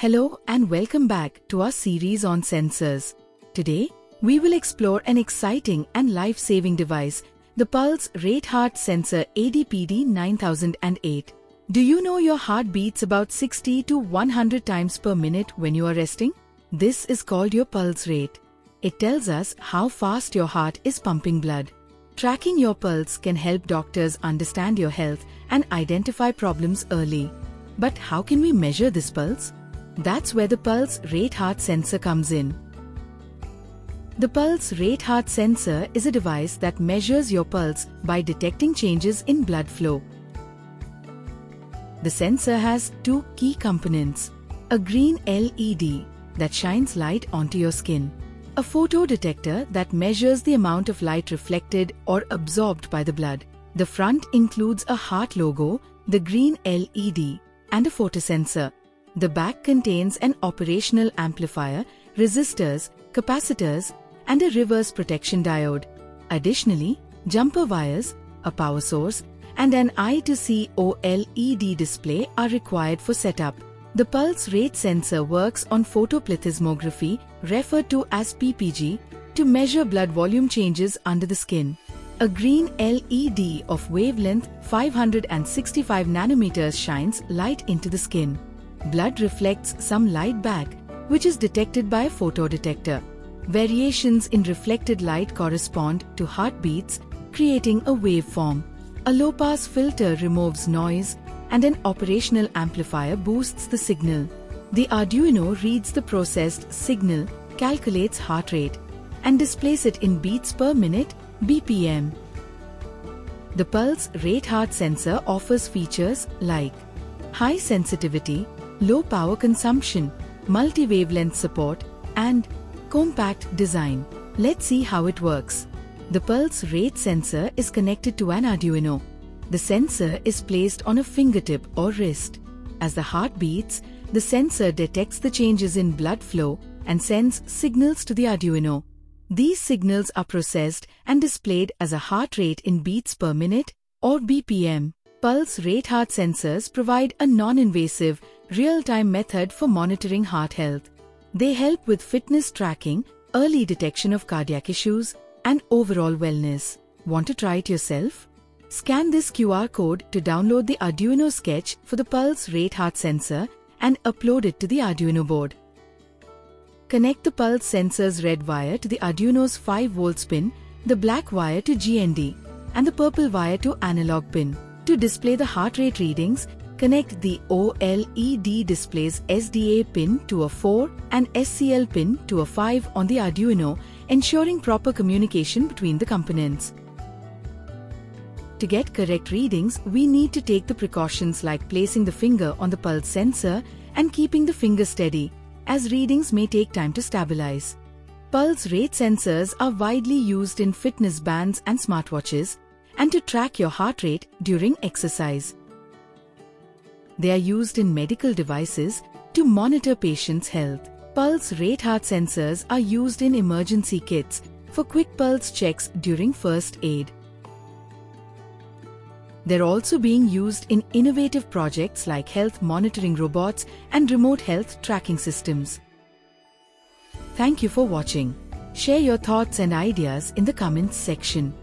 Hello and welcome back to our series on sensors. Today, we will explore an exciting and life-saving device, the Pulse Rate Heart Sensor ADPD 9008. Do you know your heart beats about 60 to 100 times per minute when you are resting? This is called your pulse rate. It tells us how fast your heart is pumping blood. Tracking your pulse can help doctors understand your health and identify problems early. But how can we measure this pulse? That's where the pulse rate heart sensor comes in. The pulse rate heart sensor is a device that measures your pulse by detecting changes in blood flow. The sensor has two key components. A green LED that shines light onto your skin. A photo detector that measures the amount of light reflected or absorbed by the blood. The front includes a heart logo, the green LED, and a photosensor. The back contains an operational amplifier, resistors, capacitors, and a reverse protection diode. Additionally, jumper wires, a power source, and an I2C OLED display are required for setup. The pulse rate sensor works on photoplethysmography, referred to as PPG, to measure blood volume changes under the skin. A green LED of wavelength 565 nanometers shines light into the skin. Blood reflects some light back, which is detected by a photodetector. Variations in reflected light correspond to heartbeats, creating a waveform. A low-pass filter removes noise and an operational amplifier boosts the signal. The Arduino reads the processed signal, calculates heart rate, and displays it in beats per minute BPM. The pulse rate heart sensor offers features like high sensitivity, low power consumption, multi-wavelength support, and compact design. Let's see how it works. The pulse rate sensor is connected to an Arduino. The sensor is placed on a fingertip or wrist. As the heart beats, the sensor detects the changes in blood flow and sends signals to the Arduino. These signals are processed and displayed as a heart rate in beats per minute or BPM. Pulse rate heart sensors provide a non-invasive, real-time method for monitoring heart health. They help with fitness tracking, early detection of cardiac issues, and overall wellness. Want to try it yourself? Scan this QR code to download the Arduino sketch for the pulse rate heart sensor and upload it to the Arduino board. Connect the pulse sensor's red wire to the Arduino's 5 volts pin, the black wire to GND, and the purple wire to analog pin. To display the heart rate readings, connect the OLED display's SDA pin to a 4 and SCL pin to a 5 on the Arduino, ensuring proper communication between the components. To get correct readings, we need to take the precautions like placing the finger on the pulse sensor and keeping the finger steady, as readings may take time to stabilize. Pulse rate sensors are widely used in fitness bands and smartwatches and to track your heart rate during exercise. They are used in medical devices to monitor patients' health. Pulse rate heart sensors are used in emergency kits for quick pulse checks during first aid. They're also being used in innovative projects like health monitoring robots and remote health tracking systems. Thank you for watching. Share your thoughts and ideas in the comments section.